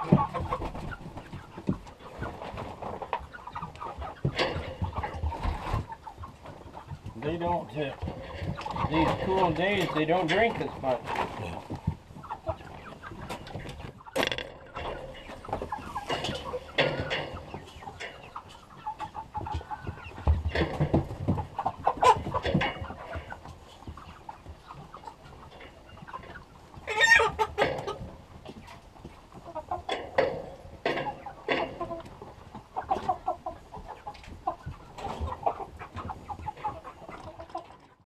They don't, uh, these cool days, they don't drink as much. Yeah.